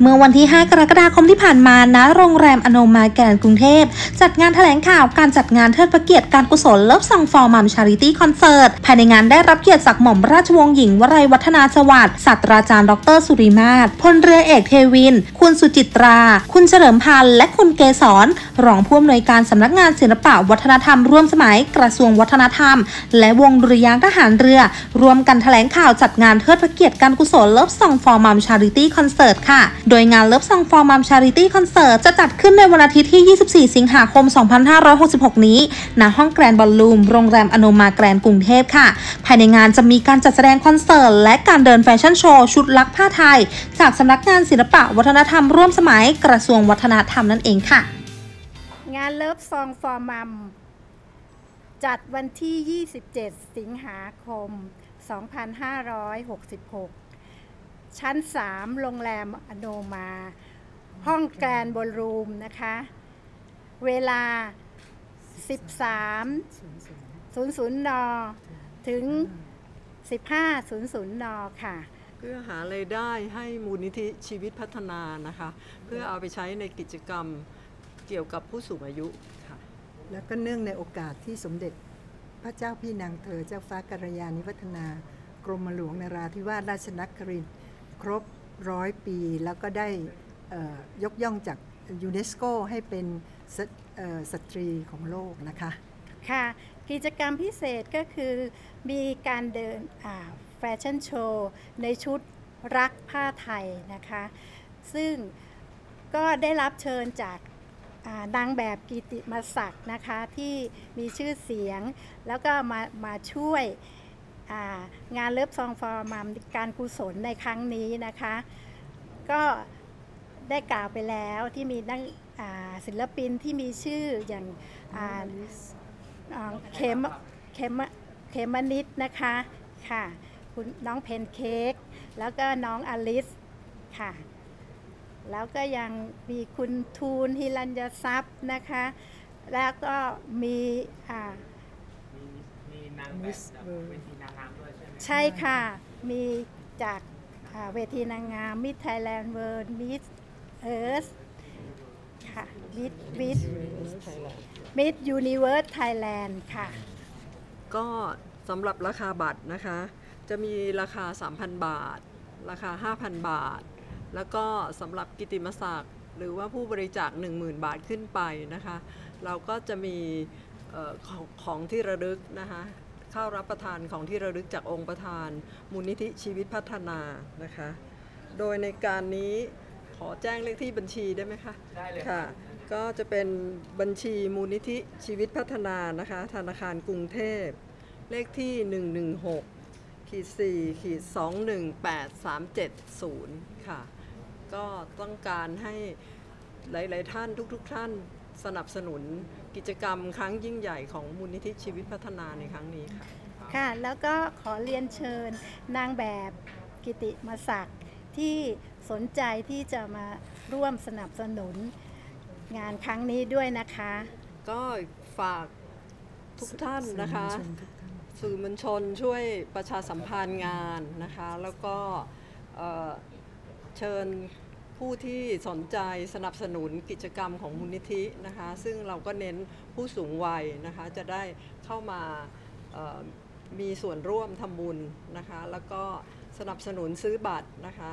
เมื่อวันที่ 5 กรกฎาคมที่ผ่านมาณโรงแรมอโนมาแกรนด์กรุงเทพ จัดงานแถลงข่าวการจัดงานเทิดพระเกียรติการกุศล Love Song For Mom Charity Concert ภายในงานได้รับเกียรติจากหม่อมราชวงศ์หญิงวรัยวัฒนาสวัสดิ์ศาสตราจารย์ ดร สุริมาศพลเรือเอกเทวิน คุณสุจิตรา คุณเฉลิมพันธ์และคุณเกษรรองผู้อำนวยการสำนักงานศิลปะวัฒนธรรมร่วมสมัยกระทรวงวัฒนธรรม และวงดุริยางทหารเรือ ร่วมกันแถลงข่าวจัดงานเทิดพระเกียรติการกุศล Love Song For Mom Charity Concert ค่ะโดยงาน Love Song For Mom Charity Concert จะจัดขึ้นในวันอาทิตย์ที่ 24 สิงหาคม 2566 นี้ ณ ห้อง Grand Ballroom โรงแรมอโนมาแกรนด์กรุงเทพค่ะ ภายในงานจะมีการจัดแสดงคอนเสิร์ต และการเดินแฟชั่นโชว์ชุดรักผ้าไทย จากสำนักงานศิลปะวัฒนธรรมร่วมสมัยกระทรวงวัฒนธรรมนั่นเองค่ะ งาน Love Song For Momจัดวันที่ 27 สิงหาคม 2566 ชั้น 3 โรงแรมอโนมา ห้องแกรนด์บอลรูมนะคะ เวลา 13.00 น ถึง 15.00 น ค่ะ เพื่อหารายได้ให้มูลนิธิชีวิตพัฒนานะคะ เพื่อเอาไปใช้ในกิจกรรมเกี่ยวกับผู้สูงอายุค่ะ แล้วก็เนื่องในโอกาสที่สมเด็จพระเจ้าพี่นางเธอเจ้าฟ้ากัลยาณิวัฒนากรมหลวงนราธิวาสราชนครินทร์ ครบร้อยปี แล้วก็ได้ยกย่องจากยูเนสโกให้เป็นสตรีของโลกนะคะ ค่ะ กิจกรรมพิเศษก็คือมีการเดินแฟชั่นโชว์ในชุดรักผ้าไทยนะคะ ซึ่งก็ได้รับเชิญจากานางแบบกิติมศักดิ์นะคะ ที่มีชื่อเสียง แล้วก็มามาช่วย งานเลิฟซองฟอร์มัมการกุศลในครั้งนี้นะคะ ก็ได้กล่าวไปแล้วที่มีนักอ่าศิลปินที่มีชื่ออย่างอ่าอ่าเขมเขมเขมนิดนะคะค่ะคุณน้องแพนเค้กแล้วก็น้องอลิสค่ะ แล้วก็ยังมีคุณทูน หิรัญทรัพย์นะคะ แล้วก็มีอ่ามีมีนางแบบจากเวที ใช่ค่ะ มีจากาเวทีนางงามมิ d ไทยแลนด์เวิร์ดมิ s เอิร์สค่ะมิดมิดมิดยูนิเวิร์สไทยแลนด์ค่ะ ก็สำหรับราคาบัตรนะคะ จะมีราคา 3,000 บาท ราคา 5,000 บาท แล้วก็สำหรับกิติมศักดิ์หรือว่าผู้บริจาค 10,000 บาทขึ้นไปนะคะ เราก็จะมีออของของที่ระลึกนะคะ เข้ารับประทานของที่ระลึกจากองค์ประธาน มูลนิธิชีวิตพัฒนานะคะ โดยในการนี้ขอแจ้งเลขที่บัญชีได้ไหมคะ ได้เลยค่ะ ก็จะเป็นบัญชีมูลนิธิชีวิตพัฒนานะคะ ธนาคารกรุงเทพ เลขที่ 116ขีด4ขีด218370 ค่ะ ก็ต้องการให้หลาย ๆ ท่านทุก ๆ ท่าน สนับสนุนกิจกรรมครั้งยิ่งใหญ่ของมูลนิธิชีวิตพัฒนาในครั้งนี้ค่ะ ค่ะ แล้วก็ขอเรียนเชิญนางแบบกิติมศักดิ์ที่สนใจที่จะมาร่วมสนับสนุนงานครั้งนี้ด้วยนะคะ ก็ฝากทุกท่านนะคะ สื่อมวลชนทุกท่านสื่อมวลชนช่วยประชาสัมพันธ์งานนะคะ แล้วก็เอ่อเชิญ ผู้ที่สนใจสนับสนุนกิจกรรมของมูลนิธินะคะ ซึ่งเราก็เน้นผู้สูงวัยนะคะ จะได้เข้ามามีส่วนร่วมทำบุญนะคะ แล้วก็สนับสนุนซื้อบัตรนะคะ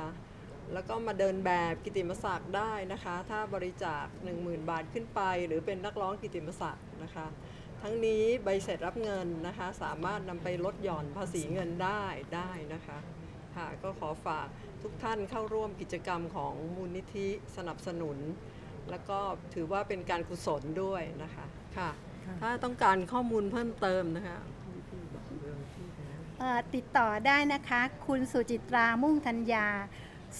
แล้วก็มาเดินแบบกิติมศักดิ์ได้นะคะ ถ้าบริจาค 10,000 บาทขึ้นไป หรือเป็นนักร้องกิติมศักดิ์นะคะ ทั้งนี้ใบเสร็จรับเงินนะคะ สามารถนำไปลดหย่อนภาษีเงินได้ได้นะคะ ค่ะก็ขอฝากทุกท่านเข้าร่วมกิจกรรมของมูลนิธิสนับสนุน แล้วก็ถือว่าเป็นการกุศลด้วยนะคะค่ะ ถ้าต้องการข้อมูลเพิ่มเติมนะคะเอ่อติดต่อได้นะคะ คุณสุจิตรามุ่งธัญญา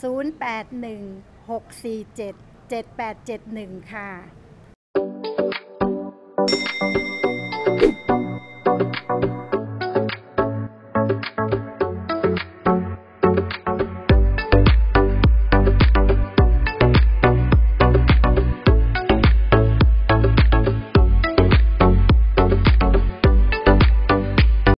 0816477871 ค่ะ